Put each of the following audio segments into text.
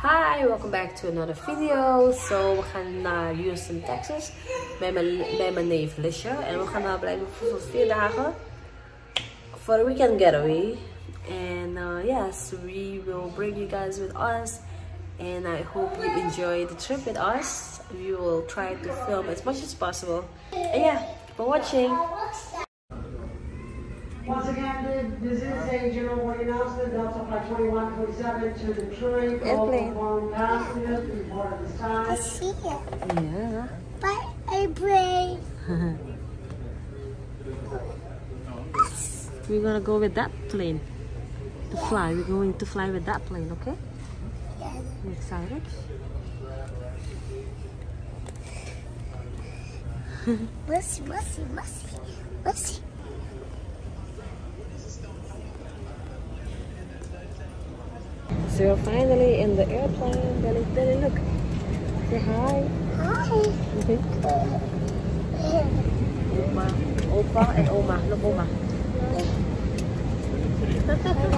Hi, welcome back to another video. So, we gaan naar Houston, Texas. Bij mijn, bij mijn neef Lisha. En we gaan daar blijven voor vier dagen. For a weekend getaway. And uh, yes, we will bring you guys with us. And I hope you enjoy the trip with us. We will try to film as much as possible. And yeah, for watching. Once again, this is a general warning announcement, Delta Flight 2147 to Detroit. All Airplane. foreign passengers report at this I time. see it, Yeah. but I brave. We're gonna go with that plane. To fly. We're going to fly with that plane, okay? Yeah. You excited? Musty, musty, musty, musty. So we're finally in the airplane. Daddy, Daddy, look. Say hi. Hi. Oma, mm-hmm. Opa, and Oma. Look, Oma.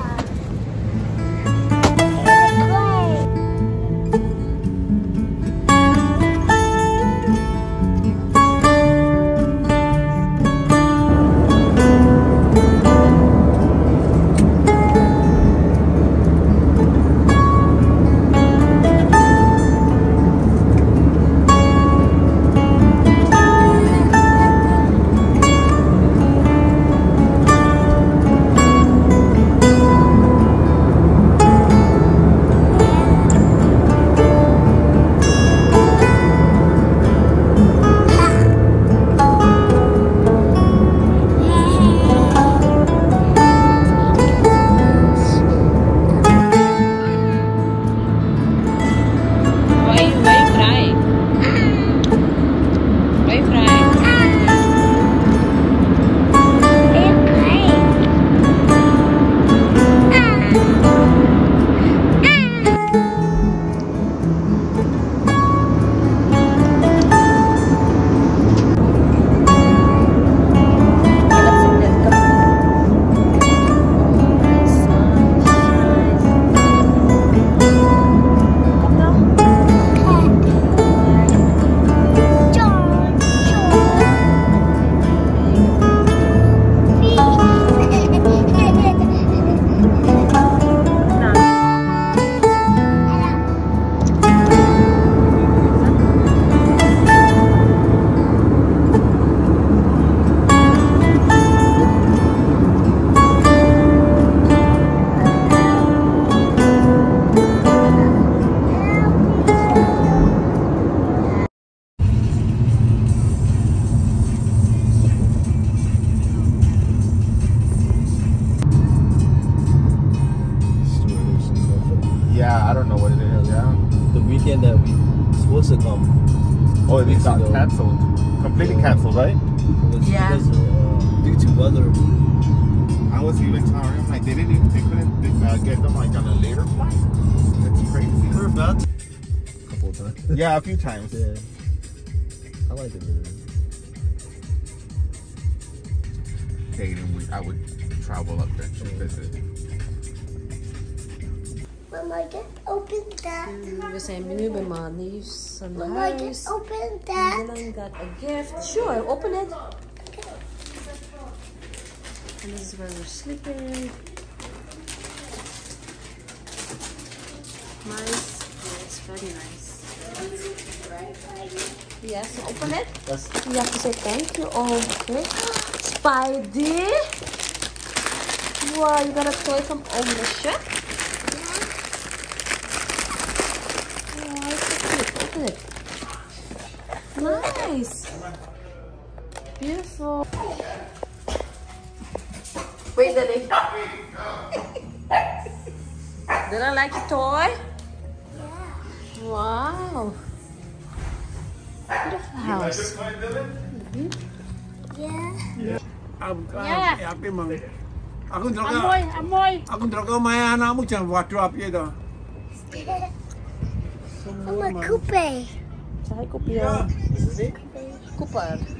weekend that we supposed to come Oh, it Weeks got ago. canceled. Completely Yeah. canceled, right? was Yeah. because uh, due to weather. I was even telling him like they didn't even they couldn't they, uh, get them like on a later flight. That's crazy. We're about a couple of times. Yeah, a few times. yeah, I like it. Man. Dating, we, I would travel up there to visit. Mama, just open that. We zijn nu bij mijn neef's aan Mama, huis. just open And that. then I got a gift. Sure, open it. And this is where we're sleeping. Nice. Yeah, it's very nice. Yes, open it. That's You have to say thank you. Oh, okay. Spidey. Wow, you got a toy from Omnisha. Oh, it's so cute. Open it. Nice. Beautiful. Wait, Daddy. Did I like your toy? Wow. Beautiful house. Mm-hmm. Yeah. Yeah. I'm happy, Api mang. Aku ndelok. Amoy, amoy. Aku ndelok omahe anakmu jan waduh api to. Mama, coupe. Saya kopiah. Cooper.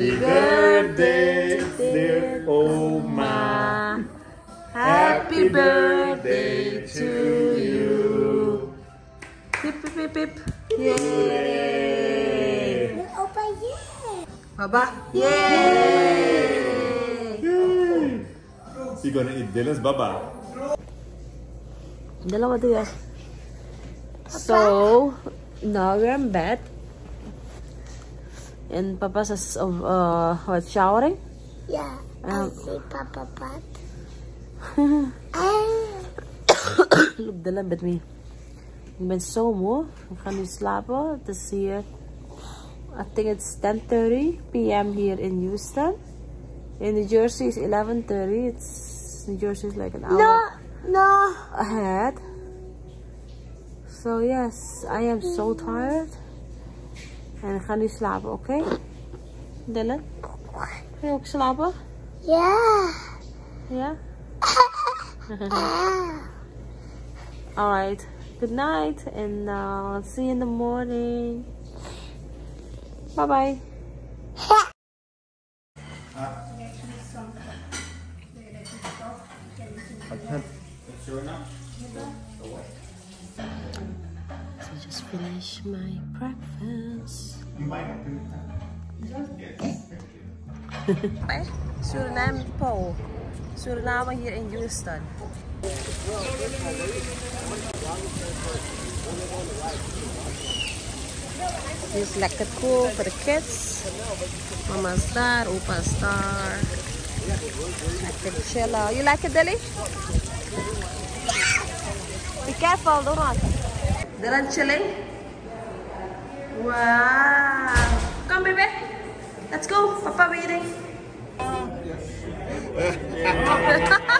Happy birthday, dear Oma. Happy birthday to you. Hip, hip, hip, hip. Yay! Opa, yeah. Baba. Yay! You're gonna eat Dylan's baba. Dalawa to yan. So, now we're in bed. And Papa's is, uh, what, showering? Yeah. I Um, see Papa Pat. Look, Dylan, met me. Ik ben zo moe. Ik ga nu slapen. Het is hier. I think it's 10.30 p.m. here in Houston. In New Jersey it's 11.30. It's New Jersey is like an hour No, no. ahead. So yes, I am so tired. En ga nu slapen, oké? Dylan? Ga je ook slapen? Yeah. Ja? Alright. Good night and uh, see you in the morning. Bye bye. Finish my breakfast. Bij Suriname Po. Suriname hier in Houston. This is lekker cool for the kids. Mama's daar, opa's daar. Lekker chillen. You like it, Dilly? Be careful, don't run. Dylan chilling? Wow. Come, baby. Let's go. Papa waiting.